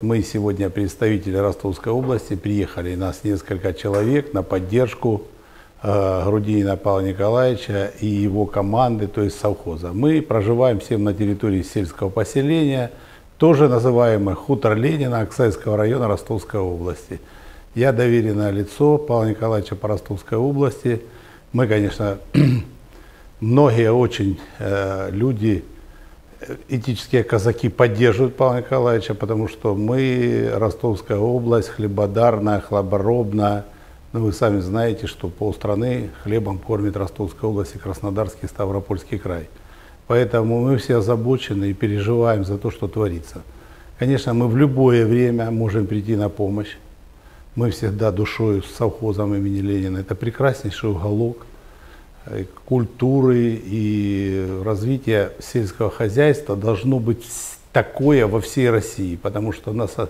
Мы сегодня, представители Ростовской области, приехали, нас несколько человек на поддержку э, Грудинина Павла Николаевича и его команды, то есть совхоза. Мы проживаем всем на территории сельского поселения, тоже называемое Хутор Ленина Оксайского района Ростовской области. Я доверенное лицо Павла Николаевича по Ростовской области. Мы, конечно, многие очень э, люди этические казаки поддерживают Павла Николаевича, потому что мы, Ростовская область, хлебодарная, хлеборобная, ну, вы сами знаете, что полстраны хлебом кормит Ростовская область и Краснодарский, Ставропольский край. Поэтому мы все озабочены и переживаем за то, что творится. Конечно, мы в любое время можем прийти на помощь. Мы всегда душой с совхозом имени Ленина. Это прекраснейший уголок – культуры и развития сельского хозяйства должно быть такое во всей России, потому что у нас э,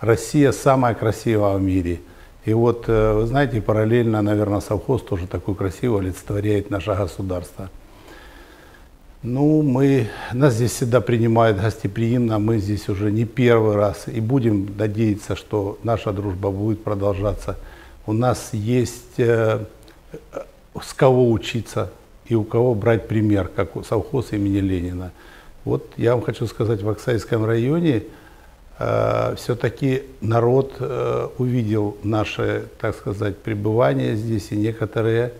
Россия самая красивая в мире. И вот, э, вы знаете, параллельно, наверное, совхоз тоже такой красиво олицетворяет наше государство. Ну, мы, нас здесь всегда принимают гостеприимно, мы здесь уже не первый раз, и будем надеяться, что наша дружба будет продолжаться. У нас есть с кого учиться и у кого брать пример, как у совхоз имени Ленина. Вот я вам хочу сказать, в Оксайском районе э, все-таки народ э, увидел наше, так сказать, пребывание здесь, и некоторые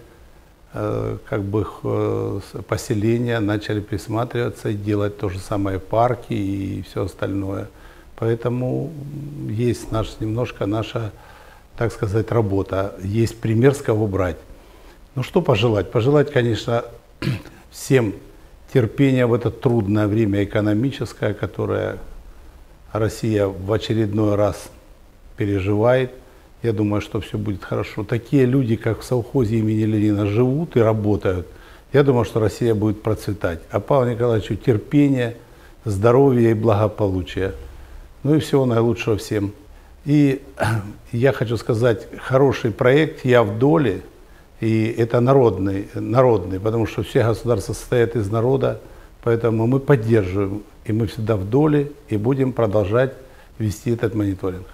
э, как бы э, поселения начали присматриваться и делать то же самое парки и все остальное. Поэтому есть наш, немножко наша, так сказать, работа. Есть пример, с кого брать. Ну что пожелать? Пожелать, конечно, всем терпения в это трудное время экономическое, которое Россия в очередной раз переживает. Я думаю, что все будет хорошо. Такие люди, как в совхозе имени Ленина, живут и работают. Я думаю, что Россия будет процветать. А Павлу Николаевичу терпения, здоровья и благополучия. Ну и всего наилучшего всем. И я хочу сказать, хороший проект «Я в доле» И это народный, народный, потому что все государства состоят из народа, поэтому мы поддерживаем, и мы всегда в доле, и будем продолжать вести этот мониторинг.